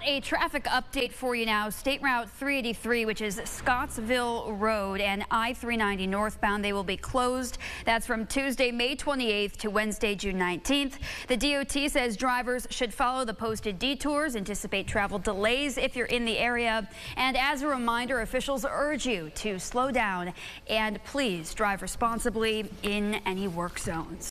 Got a traffic update for you now. State Route 383, which is Scottsville Road and I-390 northbound, they will be closed. That's from Tuesday, May 28th to Wednesday, June 19th. The DOT says drivers should follow the posted detours, anticipate travel delays if you're in the area. And as a reminder, officials urge you to slow down and please drive responsibly in any work zones.